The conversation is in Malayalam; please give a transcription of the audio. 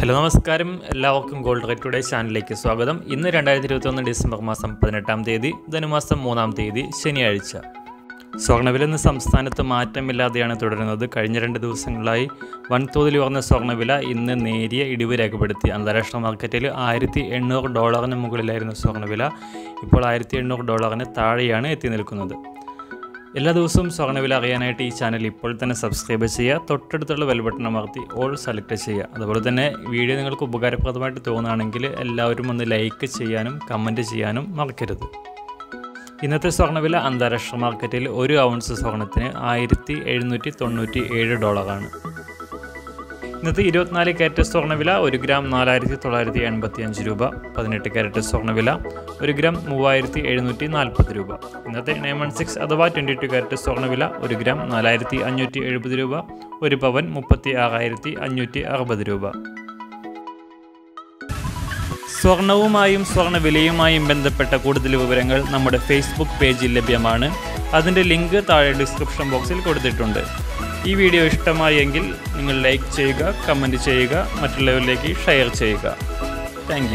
ഹലോ നമസ്കാരം. എല്ലാവർക്കും ഗോൾഡ് റേറ്റ് ടുഡേ ചാനലിലേക്ക് സ്വാഗതം. ഇന്ന് രണ്ടായിരത്തി ഇരുപത്തൊന്ന് ഡിസംബർ മാസം പതിനെട്ടാം തീയതി ധനുമാസം മൂന്നാം തീയതി ശനിയാഴ്ച. സ്വർണവില ഇന്ന് സംസ്ഥാനത്ത് മാറ്റമില്ലാതെയാണ് തുടരുന്നത്. കഴിഞ്ഞ രണ്ട് ദിവസങ്ങളായി വൻതോതിൽ ഉയർന്ന സ്വർണവില ഇന്ന് നേരിയ ഇടിവ് രേഖപ്പെടുത്തി. അന്താരാഷ്ട്ര മാർക്കറ്റിൽ ആയിരത്തി എണ്ണൂറ് ഡോളറിന് മുകളിലായിരുന്നു സ്വർണവില ഇപ്പോൾ ആയിരത്തി എണ്ണൂറ് ഡോളറിന് താഴെയാണ് എത്തി നിൽക്കുന്നത്. എല്ലാ ദിവസവും സ്വർണവില അറിയാനായിട്ട് ഈ ചാനൽ ഇപ്പോൾ തന്നെ സബ്സ്ക്രൈബ് ചെയ്യുക. തൊട്ടടുത്തുള്ള ബെൽ ബട്ടൺ അമർത്തി ഓൾ സെലക്ട് ചെയ്യുക. അതുപോലെ തന്നെ വീഡിയോ നിങ്ങൾക്ക് ഉപകാരപ്രദമായിട്ട് തോന്നുകയാണെങ്കിൽ എല്ലാവരും ഒന്ന് ലൈക്ക് ചെയ്യാനും കമന്റ് ചെയ്യാനും മറക്കരുത്. ഇന്നത്തെ സ്വർണവില അന്താരാഷ്ട്ര മാർക്കറ്റിൽ ഒരു ഔൺസ് സ്വർണത്തിന് ആയിരത്തി എഴുന്നൂറ്റി തൊണ്ണൂറ്റി ഏഴ് ഡോളറാണ് ഇന്നത്തെ ഇരുപത്തിനാല് കാരറ്റ് സ്വർണവില ഒരു ഗ്രാം നാലായിരത്തി തൊള്ളായിരത്തി എൺപത്തി അഞ്ച് രൂപ. പതിനെട്ട് കാരറ്റ് സ്വർണവില ഒരു ഗ്രാം മൂവായിരത്തി എഴുന്നൂറ്റി നാൽപ്പത് രൂപ. ഇന്നത്തെ നയൻ വൺ സിക്സ് അഥവാ ട്വന്റി ടു കാരറ്റ് സ്വർണവില ഒരു ഗ്രാം നാലായിരത്തി അഞ്ഞൂറ്റി എഴുപത് രൂപ. ഒരു പവൻ മുപ്പത്തി ആറായിരത്തി അഞ്ഞൂറ്റി അറുപത് രൂപ. സ്വർണവുമായും സ്വർണവിലയുമായും ബന്ധപ്പെട്ട കൂടുതൽ വിവരങ്ങൾ നമ്മുടെ ഫേസ്ബുക്ക് പേജിൽ ലഭ്യമാണ്. അതിന്റെ ലിങ്ക് താഴെ ഡിസ്ക്രിപ്ഷൻ ബോക്സിൽ കൊടുത്തിട്ടുണ്ട്. ഈ വീഡിയോ ഇഷ്ടമായെങ്കിൽ നിങ്ങൾ ലൈക്ക് ചെയ്യുക കമന്റ് ചെയ്യുക മറ്റുള്ളവരിലേക്ക് ഷെയർ ചെയ്യുക. താങ്ക്